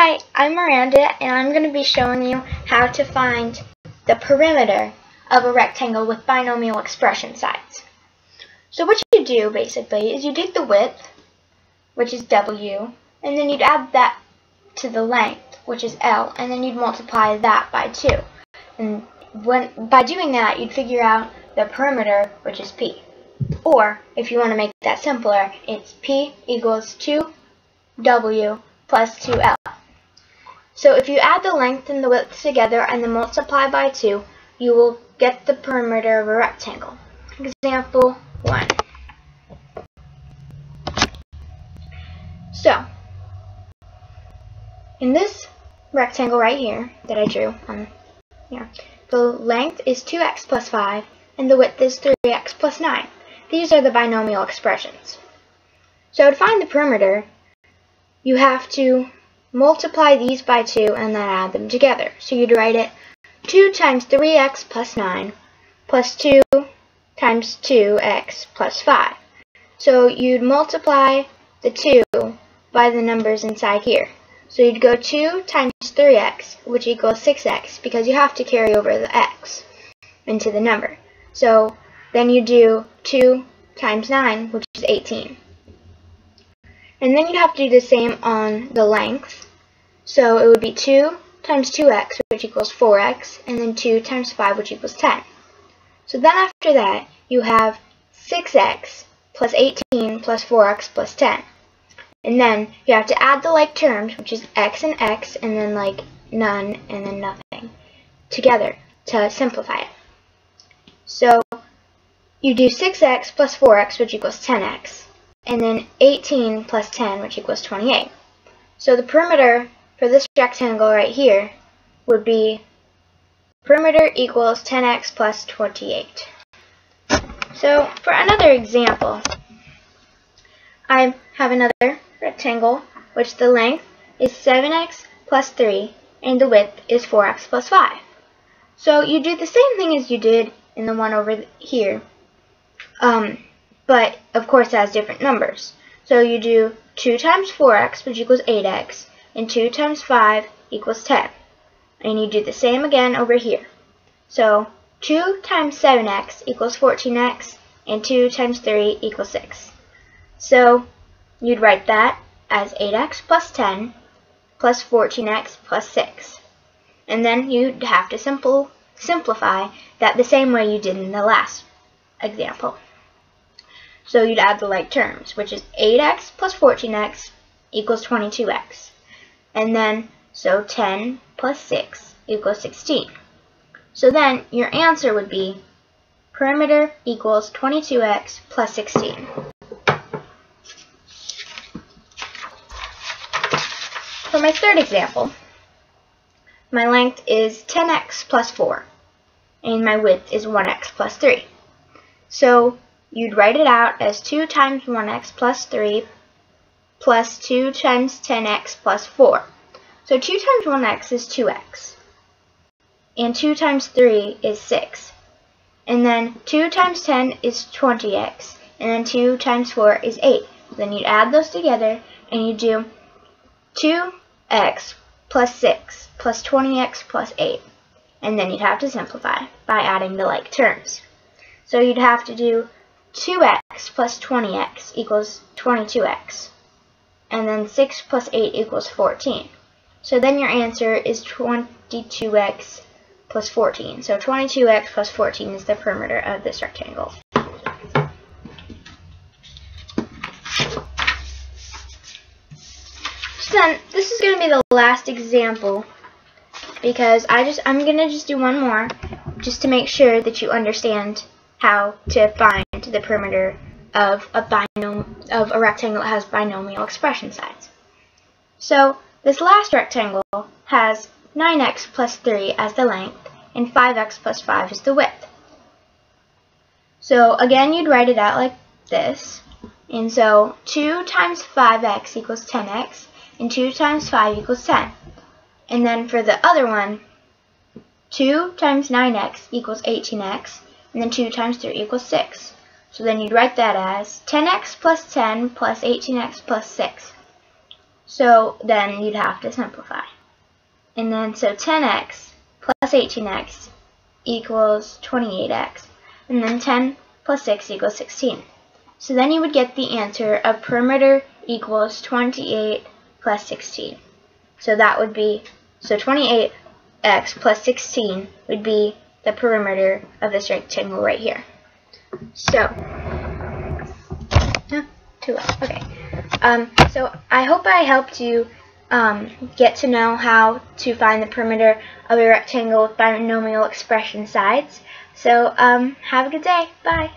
Hi, I'm Miranda and I'm going to be showing you how to find the perimeter of a rectangle with binomial expression sides. So what you do basically is you take the width, which is W, and then you'd add that to the length, which is L, and then you'd multiply that by 2. And when by doing that, you'd figure out the perimeter, which is P. Or, if you want to make that simpler, it's P equals 2W plus 2L. So if you add the length and the width together and then multiply by 2, you will get the perimeter of a rectangle. Example 1. So, in this rectangle right here that I drew um, on here, the length is 2x plus 5 and the width is 3x plus 9. These are the binomial expressions. So to find the perimeter, you have to multiply these by 2 and then add them together. So you'd write it 2 times 3x plus 9 plus 2 times 2x plus 5. So you'd multiply the 2 by the numbers inside here. So you'd go 2 times 3x, which equals 6x, because you have to carry over the x into the number. So then you do 2 times 9, which is 18. And then you'd have to do the same on the length. So it would be 2 times 2x, which equals 4x, and then 2 times 5, which equals 10. So then after that, you have 6x plus 18 plus 4x plus 10. And then you have to add the like terms, which is x and x, and then like none, and then nothing, together to simplify it. So you do 6x plus 4x, which equals 10x and then 18 plus 10, which equals 28. So the perimeter for this rectangle right here would be perimeter equals 10x plus 28. So for another example, I have another rectangle, which the length is 7x plus 3, and the width is 4x plus 5. So you do the same thing as you did in the one over here. Um, but of course it has different numbers. So you do 2 times 4x, which equals 8x, and 2 times 5 equals 10. And you do the same again over here. So 2 times 7x equals 14x, and 2 times 3 equals 6. So you'd write that as 8x plus 10 plus 14x plus 6. And then you'd have to simple, simplify that the same way you did in the last example. So you'd add the like terms, which is 8x plus 14x equals 22x. And then, so 10 plus 6 equals 16. So then your answer would be perimeter equals 22x plus 16. For my third example, my length is 10x plus 4, and my width is 1x plus 3. So you'd write it out as 2 times 1x plus 3 plus 2 times 10x plus 4. So 2 times 1x is 2x. And 2 times 3 is 6. And then 2 times 10 is 20x. And then 2 times 4 is 8. Then you'd add those together and you do 2x plus 6 plus 20x plus 8. And then you'd have to simplify by adding the like terms. So you'd have to do 2x plus 20x equals 22x. And then 6 plus 8 equals 14. So then your answer is 22x plus 14. So 22x plus 14 is the perimeter of this rectangle. So then, this is going to be the last example because I just I'm going to just do one more just to make sure that you understand how to find the perimeter of a binom of a rectangle that has binomial expression sides. So this last rectangle has 9x plus 3 as the length and 5x plus 5 is the width. So again, you'd write it out like this. And so 2 times 5x equals 10x, and 2 times 5 equals 10. And then for the other one, 2 times 9x equals 18x, and then 2 times 3 equals 6. So then you'd write that as 10x plus 10 plus 18x plus 6. So then you'd have to simplify. And then so 10x plus 18x equals 28x. And then 10 plus 6 equals 16. So then you would get the answer of perimeter equals 28 plus 16. So that would be, so 28x plus 16 would be the perimeter of this rectangle right here. So, too low, okay. Um, so I hope I helped you um, get to know how to find the perimeter of a rectangle with binomial expression sides. So um, have a good day. Bye.